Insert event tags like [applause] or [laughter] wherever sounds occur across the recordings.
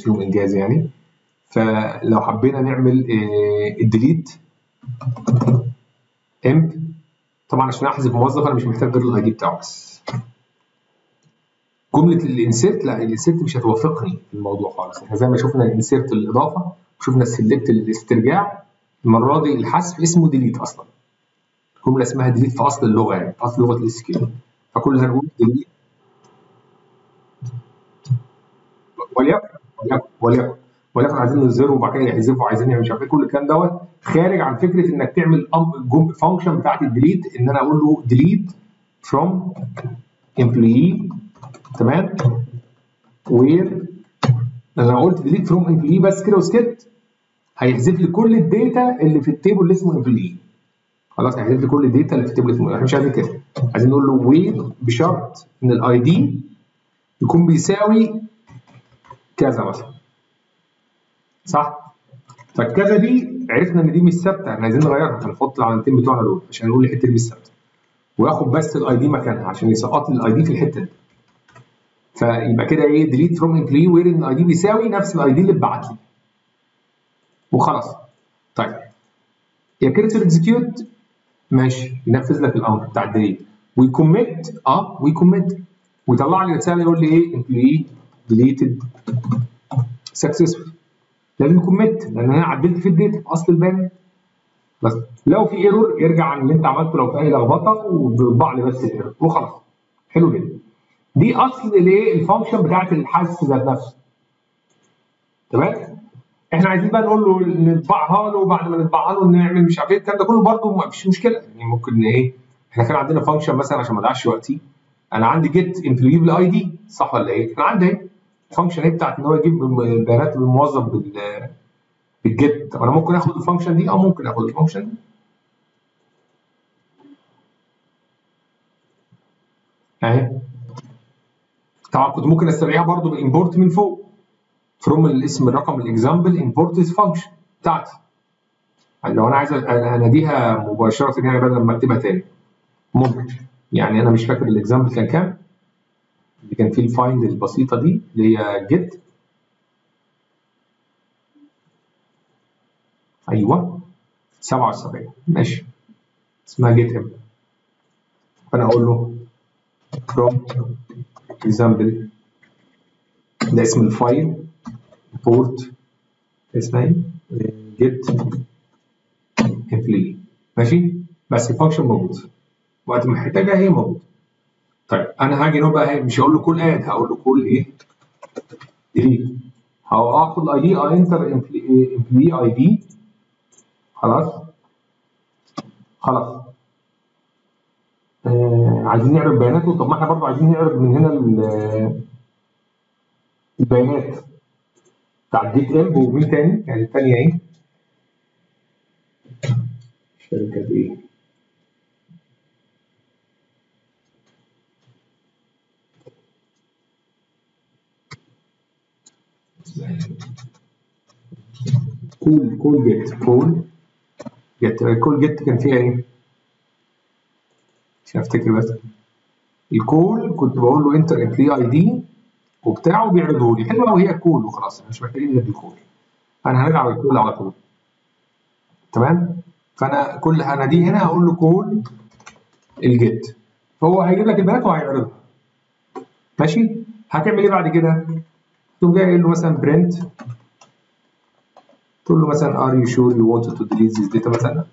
فيهم إنجاز يعني. فلو حبينا نعمل ال delete. امب طبعا عشان أحذف موظف أنا مش محتاج غير ال ID بتاعه بس. جملة ال insert لا ال insert مش هتوافقني في الموضوع خالص. إحنا زي ما شفنا ال insert الإضافة وشفنا ال select الاسترجاع. المرة دي الحذف اسمه delete أصلا. جملة اسمها delete في أصل اللغة يعني في أصل لغة ال SQL فكل هنقول delete وليكن وليكن وليكن عايزين نظهره وبعد كده يحذفه عايزين نعمل مش عارف إيه كل الكلام دوت خارج عن فكرة إنك تعمل function بتاعت ال delete إن أنا أقول له delete from employee تمام؟ where لما قلت delete from employee بس كده وسكت هيحذف لي كل ال data اللي في ال table اللي اسمه employee خلاص هيحذف لي كل ال data اللي في ال table اسمه إحنا مش عايزين كده. عايزين نقول له where بشرط إن ال ID يكون بيساوي كذا مثلا. صح؟ فالكذا دي عرفنا إن دي مش ثابتة. إحنا عايزين نغيرها. هنحط العلامتين بتوعنا دول عشان نقول الحتة دي مش ثابتة. وياخد بس ال ID مكانها عشان يسقط لي ال ID في الحتة دي. فيبقى كده إيه؟ delete from employee where ان ال ID بيساوي نفس ال ID اللي اتبعت لي. وخلاص. طيب. يا cursor execute ماشي. ينفذ لك الأمر بتاع ال delete وي commit آه. وي commit ويطلع لي رسالة يقول لي إيه؟ employee deleted successful لازم ي commit لأن أنا عدلت في ال data أصل البيانات بس لو في error يرجع عن اللي أنت عملته لو في أي لخبطة وبيطبع لي بس ال error وخلاص. حلو جدا. دي أصل الايه ال function بتاعت الحذف ذات نفسه. تمام؟ إحنا عايزين بقى نقول له نطبعها له وبعد ما نطبعها له نعمل مش عارف إيه الكلام ده كله برده ما فيش مشكلة. يعني ممكن إيه إحنا كان عندنا function مثلا عشان ما اضيعش وقتي. أنا عندي get employee بال ID صح ولا إيه؟ أنا عندي أهي. ال function إيه بتاعت إن هو يجيب بيانات الموظف بال بال get طب أنا ممكن آخد ال function دي آه ممكن آخد ال function دي؟ أهي. طبعا كنت ممكن استدعيها برضو بال import من فوق. from الاسم الرقم ال example import function بتاعتي. يعني لو أنا عايز أناديها مباشرة يعني بدل ما أكتبها تاني. ممكن. يعني أنا مش فاكر ال example كان كام. اللي كان فيه ال find البسيطة دي اللي هي get أيوه. 77 ماشي. اسمها get emp فانا أقول له from example. ده اسم ال file import اسمها إيه؟ get employee. ماشي؟ بس ال function موجود وقت ما احتاجها هي موجوده طيب أنا هاجي هنا بقى مش هقول له call add هقول له call إيه؟ delete هاخد ال ID enter employee ID خلاص؟ خلاص. آه عايزين نعرض بياناته؟ طب ما إحنا برضه عايزين نعرض من هنا البيانات. بتاع الجيت امب ومين تاني؟ يعني الثانية إيه؟ شركة إيه؟ كول كول جيت كول جيت كول جيت كان فيها إيه؟ عشان افتكر بس. ال call كنت بقول له enter employee ID وبتاعه بيعرضه لي حلوة قوي هي call وخلاص. مش محتاجين غير ال call أنا هرجع لل call على طول. تمام؟ فأنا كل أنا دي هنا هقول له call ال get فهو هيجيب لك البيانات وهيعرضها. ماشي؟ هتعمل إيه بعد كده؟ تقوم جاي قايل له مثلا print تقول له مثلا are you sure you wanted to delete this data مثلا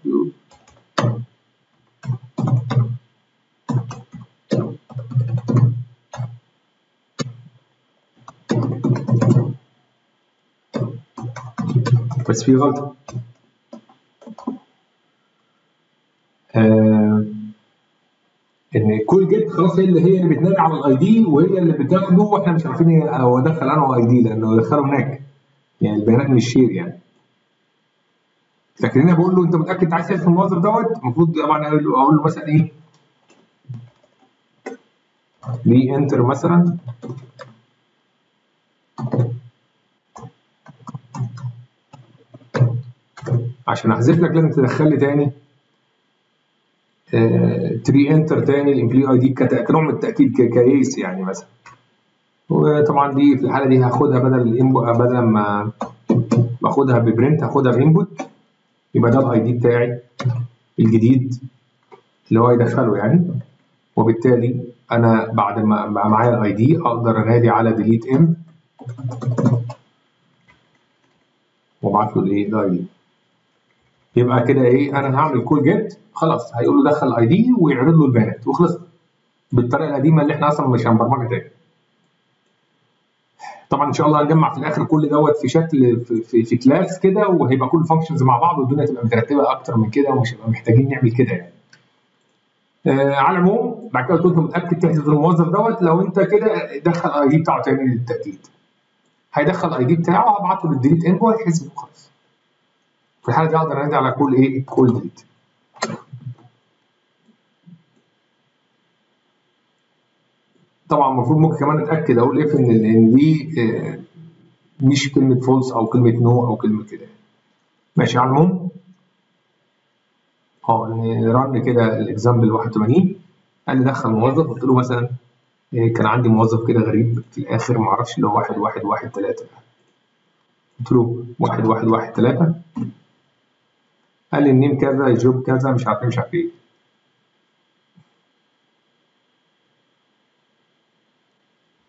بس في غلطة call get خلاص هي اللي هي اللي بتنادي على ال ID وهي اللي بتاخده وإحنا مش عارفين هو دخل انه ID لأنه دخله هناك. يعني البيانات مش share يعني. لكن هنا بقول له أنت متأكد عايز تحذف الموظف دوت؟ المفروض طبعا أقول له, مثلا إيه؟ ليه enter مثلا. عشان أحذف لك لازم تدخل لي تاني. re-enter تاني ال employee ID كنوع من التاكيد case يعني مثلا. وطبعا دي في الحالة دي هاخدها بدل بدل ما باخدها ب print هاخدها ب input يبقى ده ال ID بتاعي الجديد اللي هو يدخله يعني. وبالتالي أنا بعد ما بقى معايا الاي دي أقدر أنادي على delete emp وأبعت له الايه ال ID يبقى كده إيه أنا هعمل call get خلاص هيقول له دخل ID ويعرض له البيانات وخلص بالطريقة القديمة اللي إحنا أصلا مش هنبرمجها تاني طبعا إن شاء الله هنجمع في الآخر كل دوت في شكل في, في, في class كده وهيبقى كل functions مع بعض والدنيا تبقى مترتبة أكتر من كده ومش هنبقى محتاجين نعمل كده يعني. آه على العموم بعد كده كنت متأكد تحدث الموظف دوت لو أنت كده دخل ID بتاعه تاني للتاكيد. هيدخل ID بتاعه هبعته للديليت انفو هيحسب خلاص. في الحالة دي أقدر انادي على call إيه؟ call delete. طبعا المفروض ممكن كمان أتأكد أقول if إن إن دي آه مش كلمة false أو كلمة no أو كلمة كده. ماشي على العموم. آه ن run كده ال example 81 قال لي دخل موظف قلت له مثلا آه كان عندي موظف كده غريب في الآخر ما أعرفش اللي هو 1 1 1 3 قلت له 1 1 1 3 قال لي ال name كذا ال job كذا مش عارف مش عارف إيه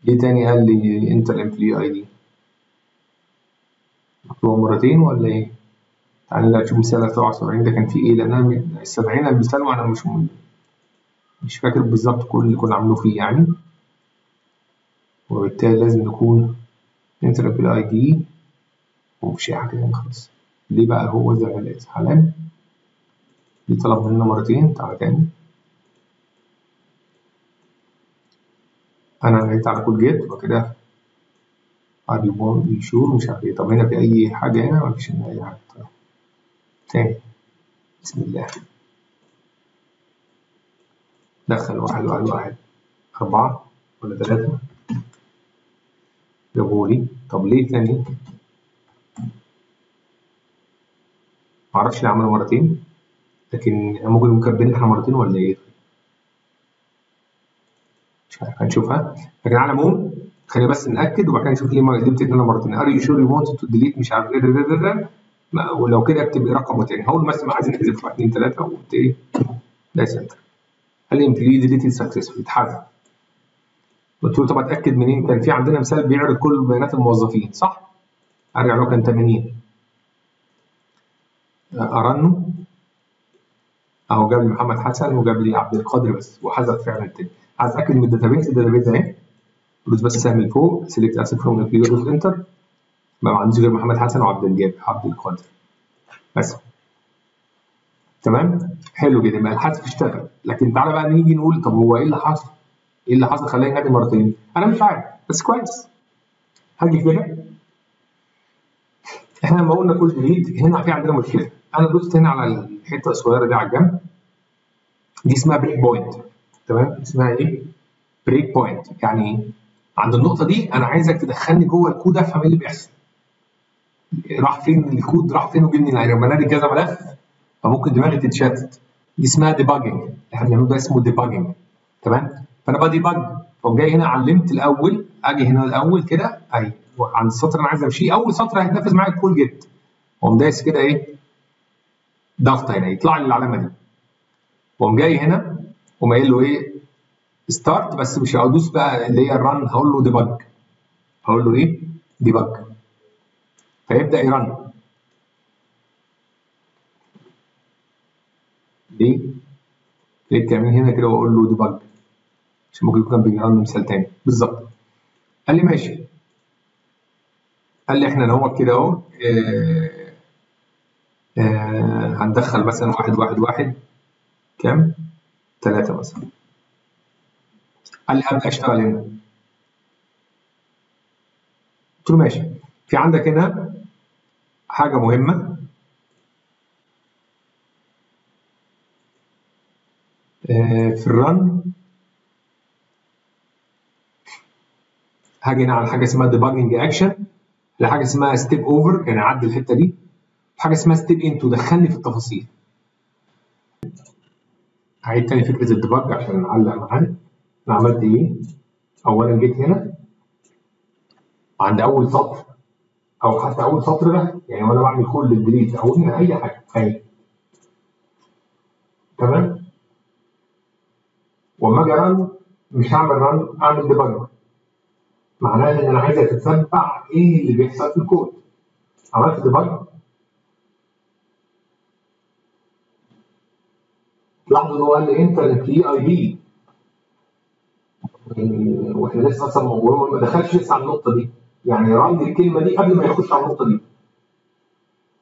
جه تاني قال لي enter ال employee ID مكتوبه مرتين ولا إيه؟ تعالى لا نشوف مثال 77 ده كان فيه إيه لأن انا استدعينا المثال وأنا مش مش فاكر بالظبط كل اللي كنا عاملينه فيه يعني وبالتالي لازم نكون انت ال employee ID ومش حاجة تاني خالص ليه بقى هو لقيت حالا دي طلب مننا مرتين. تعالى تاني. أنا نهيت على كود get وكده ادي are you sure مش عارف إيه. طب هنا في أي حاجة هنا؟ مفيش هنا أي حاجة. طيب. تاني. بسم الله. دخل واحد واحد واحد. أربعة ولا ثلاثة جابولي طب ليه تاني؟ معرفش ليه عملوا مرتين لكن ممكن مكبرين إحنا مرتين ولا إيه؟ مش عارف هنشوفها لكن على العموم خلينا بس نأكد وبعد كده نشوف ليه ما جبت لنا مرتين. are you sure you want to delete مش عارف إيه ده ده ده ولو كده اكتب رقم تاني هقول مثلا عايزين نحذف 1 2 3 وقلت إيه؟ ده enter قال لي employee successful اتحذف. قلت له طب أتأكد منين؟ كان في عندنا مثال بيعرض كل بيانات الموظفين صح؟ ارجع له كان 80 أ run ه اهو جاب لي محمد حسن وجاب لي عبد القادر بس. وحذف فعلا التاني عايز اتاكد من ال database ال database اهي دوس بس سهم فوق select asset from employee دوت enter. ما عنديش غير محمد حسن وعبد الجاب عبد القادر. بس. تمام؟ حلو جدا. يبقى الحذف اشتغل. لكن تعالى بقى نيجي نقول طب هو إيه اللي حصل؟ إيه اللي حصل؟ خلاني ينادي مرتين؟ أنا مش عارف. بس كويس. هاجي كده. إحنا لما قلنا call get هنا في عندنا مشكلة. أنا دوست هنا على الحته الصغيره دي على الجنب. دي اسمها breakpoint تمام؟ اسمها إيه؟ breakpoint يعني إيه؟ عند النقطه دي أنا عايزك تدخلني جوه الكود افهم إيه اللي بيحصل. راح فين الكود؟ راح فين وجبني لما انادي كذا ملف فممكن دماغي تتشتت. دي اسمها debugging إحنا بنعمله ده اسمه debugging تمام؟ فانا ب debug فقوم جاي هنا علمت الأول. أجي هنا الأول كده. أهي. عند السطر اللي أنا عايز أمشيه. أول سطر هيتنفذ معايا ال call get واقوم دايس كده إيه؟ ضغط هنا يطلع لي العلامة دي. واقوم جاي هنا واقوم قايل له إيه start بس مش هدوس بقى اللي هي ال run هقول له debug هقول له إيه debug فيبدأ ي run ليه click يمين هنا كده وأقول له debug عشان ممكن يكون بي run مثال تاني. بالظبط. قال لي ماشي. قال لي إحنا نهوت كده أهو آه هندخل مثلا واحد واحد واحد. كام؟ ثلاثة مثلا. قال لي ابدا أشتغل هنا. قلت له ماشي؟ في عندك هنا حاجة مهمة. آه في ال run. هاجي هنا على حاجة اسمها debugging action لحاجة اسمها step over يعني اعدي الحتة دي. حاجة اسمها step into دخلني في التفاصيل. هعيد تاني فكرة ال debug عشان نعلق معانا أنا عملت إيه؟ اولا جيت هنا. عند أول سطر. أو حتى أول سطر ده يعني وأنا بعمل call ال delete أو ان أي حاجة. اهي تمام؟ وأما أجي run مش هعمل run أعمل debug معناها إن أنا عايز اتتبع إيه اللي بيحصل في الكود عملت debug لاحظوا ان هو قال لي enter ال key ID وإحنا لسه أصلا ما دخلش لسه على النقطة دي. يعني run الكلمة دي قبل ما يخش على النقطة دي.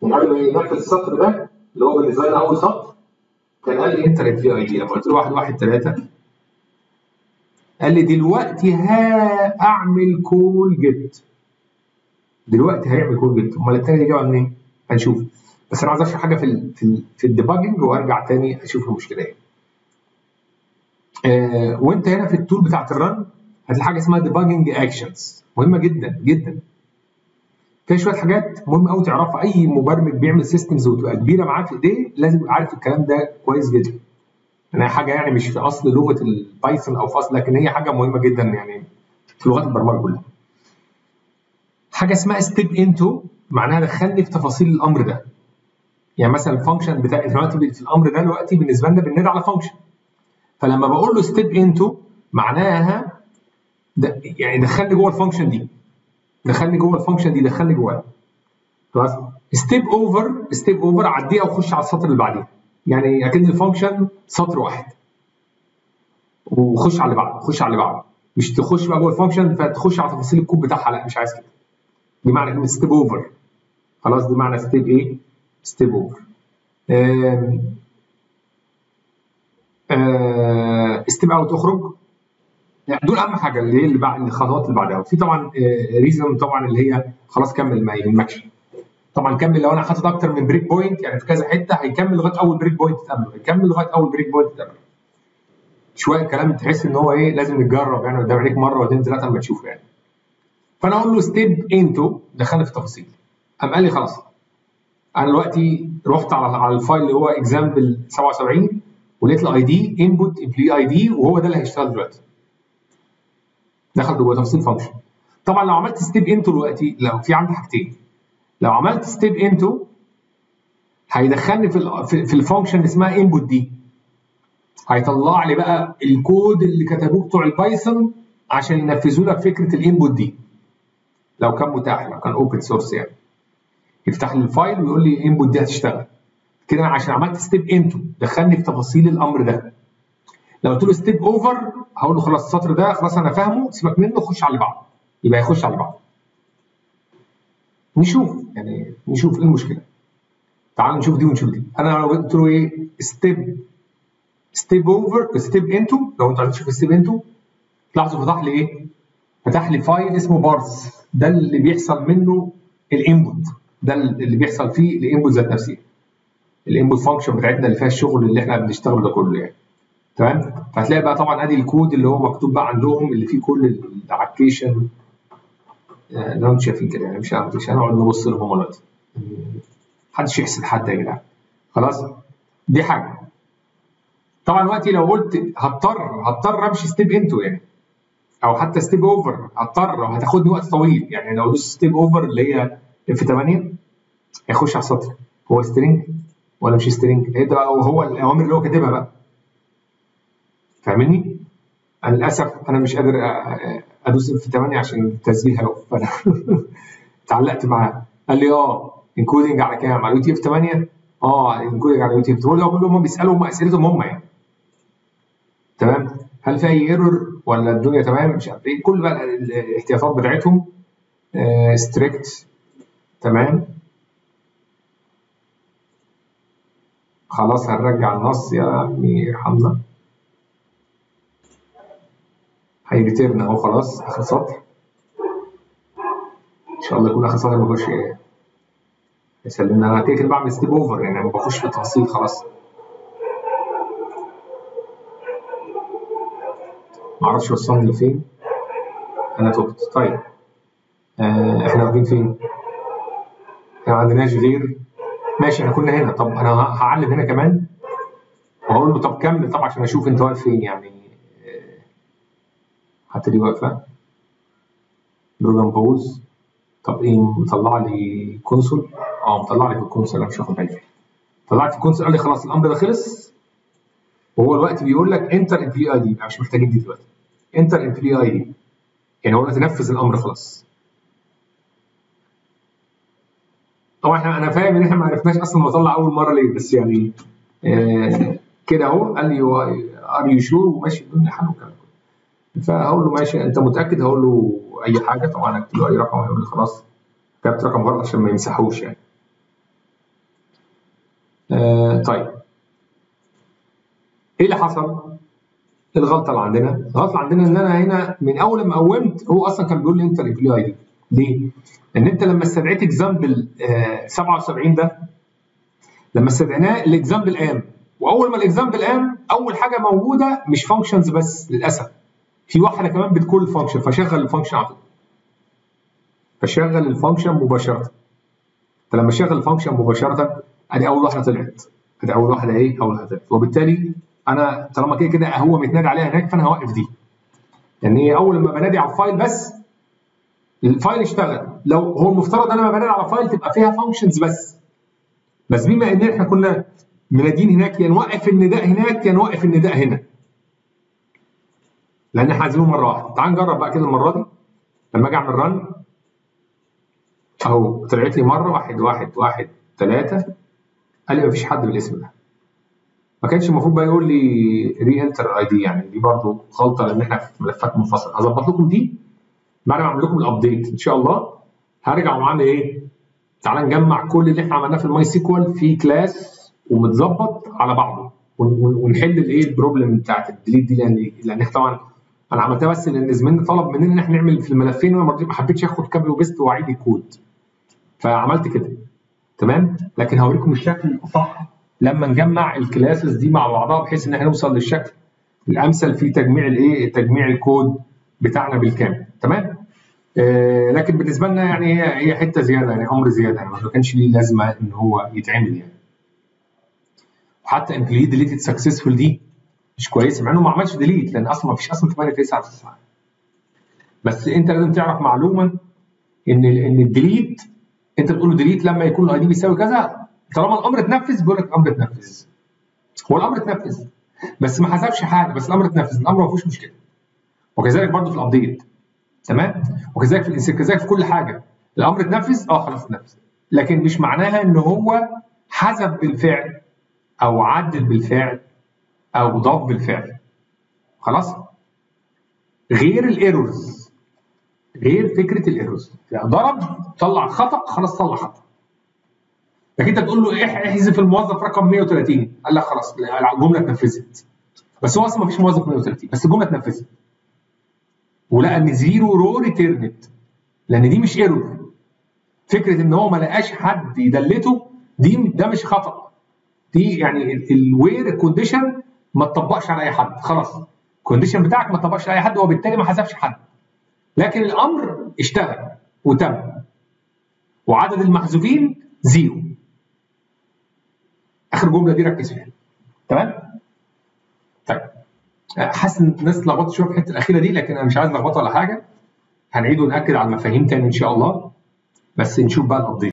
يعني قبل ما ينفذ السطر ده اللي هو بالنسبة لنا أول سطر كان قال لي enter ال key ID لما قلت له 1 1 3 قال لي دلوقتي هأعمل call get دلوقتي هيعمل call get أمال التاني دي جاية منين؟ هنشوف. بس أنا عايز اشرح حاجة في ال في ال في ال debugging وأرجع تاني أشوف المشكلة إيه. آه وأنت هنا في ال tool بتاعت ال run هتلاقي حاجة اسمها debugging actions مهمة جدا جدا. فيها شوية حاجات مهمه قوي تعرفها أي مبرمج بيعمل systems وتبقى كبيرة معاه في ايديه لازم يبقى عارف الكلام ده كويس جدا. يعني حاجة يعني مش في أصل لغة ال Python أو في أصل لكن هي حاجة مهمة جدا يعني في لغات البرمجة كلها. حاجة اسمها step into معناها دخلني في تفاصيل الأمر ده. يعني مثلا ال function بتاع دلوقتي في الأمر ده دلوقتي بالنسبة لنا بننادي على function. فلما بقول له step into معناها ده يعني دخلني جوه ال function دي. دخلني جوه ال function دي دخلني جواها. خلاص؟ step over step over عديها وخش على السطر اللي بعديه. يعني اكن ال function سطر واحد وخش على اللي بعده خش على اللي بعده مش تخش بقى جوه ال function فتخش على تفاصيل الكود بتاعها لا مش عايز كده دي معنى كلمة step over خلاص دي معنى step إيه step over step out اخرج يعني دول اهم حاجة اللي هي اللي بعد الخطوات اللي بعدها وفي طبعا resume طبعا اللي هي خلاص كمل ما يهمكش طبعا كمل لو أنا حاطط أكتر من break point يعني في كذا حتة هيكمل لغايه اول break point تقابله هيكمل لغايه اول break point تقابله شوية كلام تحس ان هو إيه لازم نتجرب يعني قدام عينيك مره واثنين ثلاثة اما تشوفه يعني فانا أقول له step into دخلني في التفاصيل قام قال لي خلاص أنا دلوقتي رحت على ال file اللي هو example 77 ولقيت ال ID input employee ID وهو ده اللي هيشتغل دلوقتي. دخل جوه تفاصيل function طبعا لو عملت step into دلوقتي لو في عندي حاجتين. لو عملت step into هيدخلني في في, في ال function اسمها input دي هيطلع لي بقى الكود اللي كتبوه بتوع ال Python عشان ينفذوا لك فكرة ال input دي لو كان متاح لو كان open source يعني. يفتح لي ال file ويقول لي ال input دي هتشتغل. كده أنا عشان عملت step into دخلني في تفاصيل الأمر ده. لو قلت له step over هقول له خلاص السطر ده خلاص أنا فاهمه سيبك منه خش على اللي بعده. يبقى يخش على اللي بعده. نشوف يعني نشوف إيه المشكلة. تعالوا نشوف دي ونشوف دي. أنا لو قلت له إيه؟ step step over step into لو أنتوا عايزين تشوفوا step into تلاحظوا فتح لي إيه؟ فتح لي file اسمه parse ده اللي بيحصل منه ال input ده اللي بيحصل فيه ال input ذات نفسه. ال input function بتاعتنا اللي فيها الشغل اللي إحنا بنشتغله ده كله يعني. تمام؟ فهتلاقي بقى طبعا أدي الكود اللي هو مكتوب بقى عندهم اللي فيه كل العكيشن اللي أنتم شايفين كده يعني. مش مش هنقعد نبص لهم دلوقتي. محدش يحسد حد يا جدعان. خلاص؟ دي حاجة. طبعا دلوقتي لو قلت هضطر هضطر أمشي step into يعني. أو حتى step over هضطر وهتاخدني وقت طويل يعني. لو دوست step over اللي هي F 8 هيخش على السطر. هو string ولا مش string؟ إيه ده؟ هو الاوامر اللي هو كاتبها بقى. فاهمني؟ أنا للأسف أنا مش قادر أدوس F 8 عشان التسجيل هيقف. [laughs] فانا اتعلقت معاه. قال لي آه encoding على كام؟ على UTF 8 آه encoding على UTF 8 لو هم بيسألوا هم أسئلتهم هم يعني. تمام؟ هل في أي error ولا الدنيا تمام؟ مش عارف إيه. كل بقى الاحتياطات بتاعتهم ستريكت تمام؟ خلاص هنرجع النص يا أمير حمزة. هيريتيرن أهو خلاص آخر سطر. إن شاء الله يكون آخر سطر ما فيهوش إيه يسلمنا أنا كده كده بعمل ستيب اوفر يعني ما بخش في التفاصيل خلاص. معرفش وصلني لفين. أنا تبت طيب. آه إحنا واقفين فين؟ إحنا ما عندناش غير ماشي إحنا كنا هنا. طب أنا هعلم هنا كمان وهقول له طب كمل. طب عشان أشوف أنت واقف فين يعني. حتى دي واقفة. program pause طب إيه مطلع لي console؟ آه مطلع لي ال console. أنا مش واخد بالي. طلعت ال console قال لي خلاص الأمر ده خلص. وهو الوقت بيقول لك enter employee ID مش محتاجين دي دلوقتي. enter employee ID يعني هو دلوقتي نفذ الأمر خلاص. طبعا إحنا أنا فاهم إن إحنا ما عرفناش أصلا مطلع أول مرة ليه بس يعني آه كده أهو قال لي are you sure وماشي. الدنيا حلو الكلام. فهقول له ماشي أنت متأكد؟ هقول له أي حاجة. طبعا اكتب له أي رقم. هيقول لي خلاص. كتبت رقم غلط عشان ما يمسحوش يعني. آه طيب. إيه اللي حصل؟ الغلطة اللي عندنا؟ الغلطة اللي عندنا إن أنا هنا من أول ما قومت هو أصلا كان بيقول لي enter employee ID ليه؟ لأن أنت لما استدعيت example آه 77 ده لما استدعيناه ال example قام وأول ما ال example قام أول حاجة موجودة مش functions بس للأسف. في واحدة كمان بتكون ال function فشغل ال function على طول. فشغل ال function مباشرة. فلما شغل ال function مباشرة أدي أول واحدة طلعت. أدي أول واحدة إيه؟ أول واحدة طلعت. وبالتالي أنا طالما كده كده هو متنادي عليها هناك فأنا هوقف دي. لأن هي أول ما بنادي على ال file بس ال file اشتغل. لو هو المفترض أنا لما بنادي على file تبقى فيها functions بس. بس بما إن إحنا كنا منادين هناك يا نوقف النداء هناك يا نوقف النداء هنا. لأن إحنا عايزينه مرة واحدة. تعال نجرب بقى كده المرة دي. لما أجي أعمل run أهو طلعت لي مرة واحد واحد واحد ثلاثة قال لي مفيش حد بالاسم ده. ما كانش المفروض بقى يقول لي re-enter ID يعني دي برضو غلطة لأن إحنا في ملفات منفصلة. هظبط لكم دي. بعد ما أعمل لكم ال update إن شاء الله هرجع واعمل إيه؟ تعال نجمع كل اللي إحنا عملناه في ال MySQL في class ومتظبط على بعضه. ونحل الإيه؟ ال problem بتاعت ال delete دي لأن لأن طبعا أنا عملتها بس لأن زميلنا طلب مننا إن إحنا نعمل في الملفين وأنا ما حبيتش آخد copy و paste وأعيد الكود فعملت كده. تمام؟ لكن هوريكم الشكل الأصح. لما نجمع ال classes دي مع بعضها بحيث إن إحنا نوصل للشكل الأمثل في تجميع الإيه؟ تجميع الكود بتاعنا بالكامل. تمام؟ لكن بالنسبة لنا يعني هي هي حتة زيادة يعني أمر زيادة يعني ما كانش ليه لازمة إن هو يتعمل يعني. وحتى employee deleted successful دي مش كويسة مع إنه ما عملش delete لأن أصلا ما فيش أصلا 8 9 9 بس أنت لازم تعرف معلومة إن إن ال delete أنت بتقول delete لما يكون ال ID بيساوي كذا طالما الأمر اتنفذ بيقول لك الأمر اتنفذ. هو الأمر اتنفذ بس ما حسبش حاجة بس الأمر اتنفذ الأمر ما فيهوش مشكلة. وكذلك برضه في ال update تمام؟ وكذلك في ال insert كذلك في كل حاجة. الأمر اتنفذ آه خلاص اتنفذ. لكن مش معناها إن هو حذف بالفعل أو عدل بالفعل أو ضاف بالفعل. خلاص؟ غير ال errors. غير فكرة ال errors. يعني ضرب طلع خطأ خلاص طلع خطأ. لكن أنت تقول له احذف الموظف رقم 130 قال لك خلاص الجملة اتنفذت. بس هو أصلا ما فيش موظف 130 بس الجملة اتنفذت. ولقى إن zero row returned لأن دي مش error. فكرة إن هو ما لقاش حد يدلته دي ده مش خطأ. دي يعني ال where ال condition ما تطبقش على أي حد خلاص. ال condition بتاعك ما تطبقش على أي حد وبالتالي ما حذفش حد. لكن الأمر اشتغل وتم. وعدد المحذوفين zero. آخر جملة دي ركز فيها. تمام؟ حاسس إن الناس اتلخبطت شوية في الحتة الأخيرة دي لكن أنا مش عايز لخبطه ولا حاجة. هنعيد ونأكد على المفاهيم تاني إن شاء الله. بس نشوف بقى الابديت